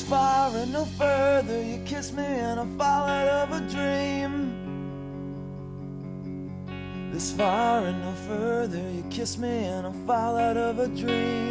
this far and no further. You kiss me and I fall out of a dream. This far and no further. You kiss me and I fall out of a dream.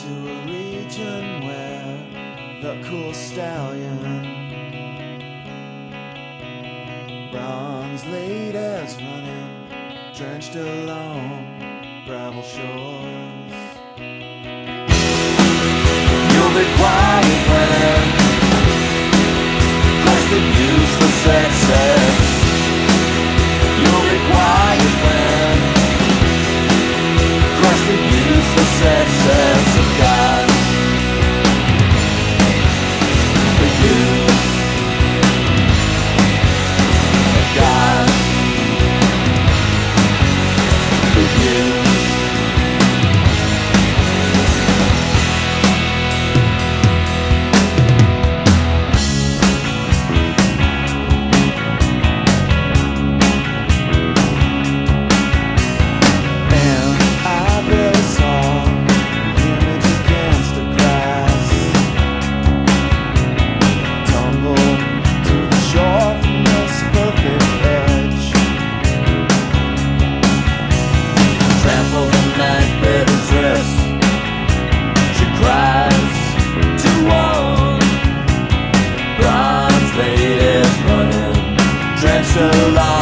to a region where the cool stallion bronze leaders running, drenched along gravel shores. You'll be quiet when, the useless excess. alive.